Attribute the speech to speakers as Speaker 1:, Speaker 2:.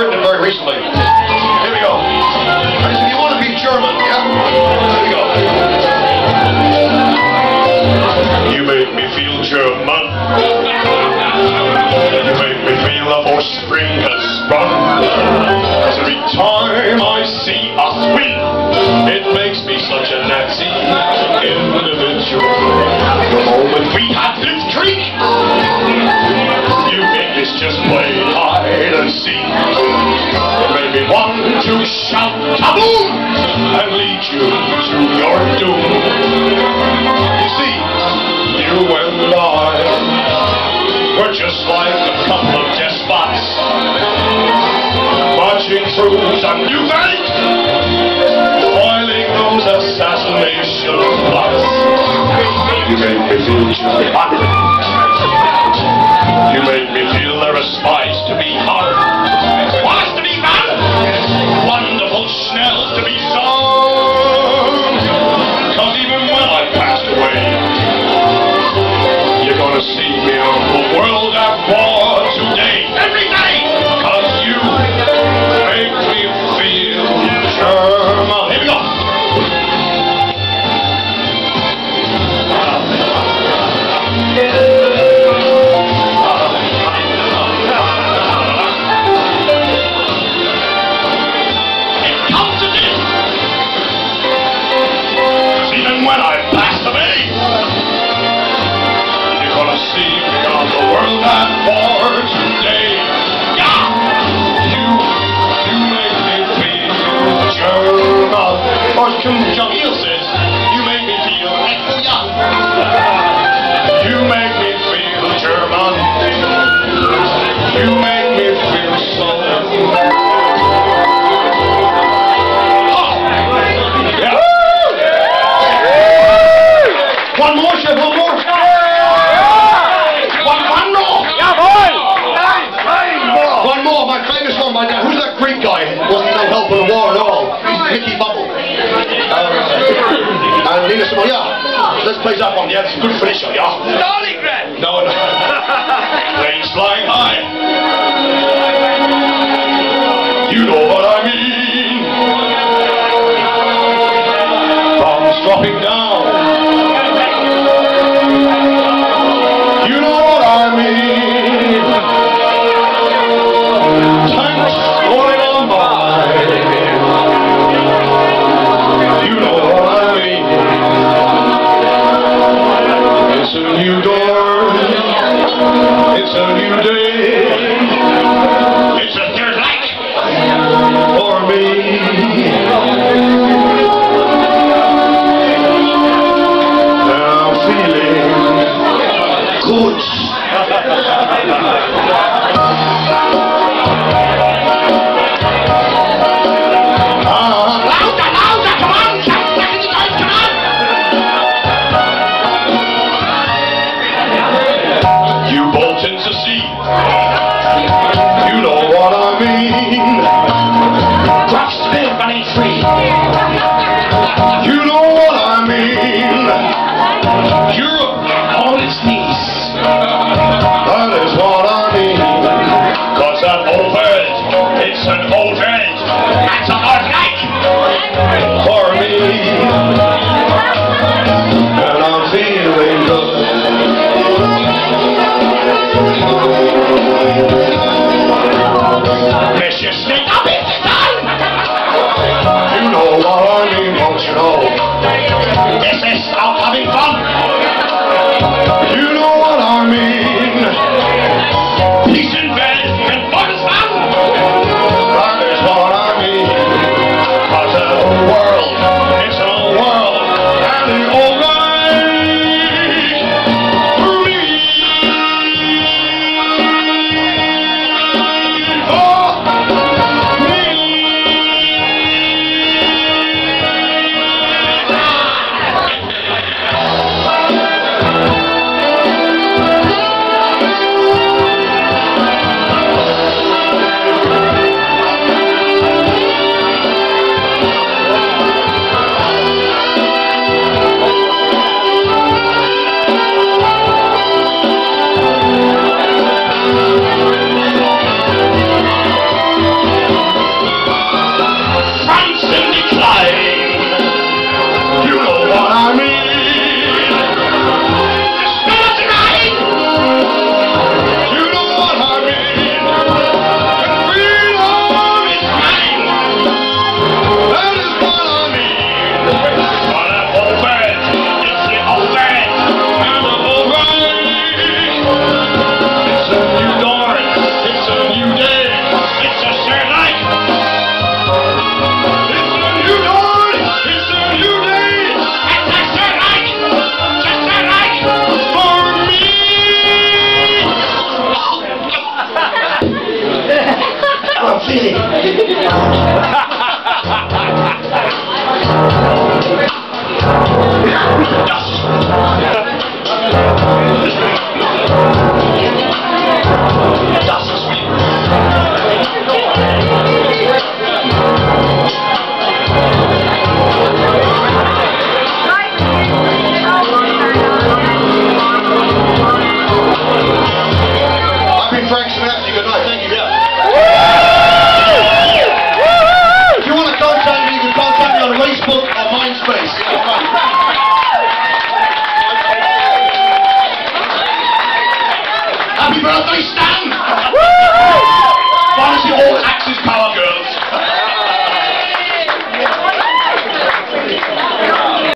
Speaker 1: Britain very recently. Here we go. If you want to be German, yeah? Here we go. You make me feel German. You make me feel a more spring has sprung. Every time I see a win, it makes me such a Nazi individual. The moment we have shout kaboom and lead you to your doom. You see, you and I were just like a couple of despots marching through some new bank, foiling those assassination plots. You make me feel plays up on the end. Good finisher, yeah.
Speaker 2: Stalingrad!
Speaker 1: No, no. Planes flying high. You know Burn my stand! Why is the all axis power girl?